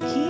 He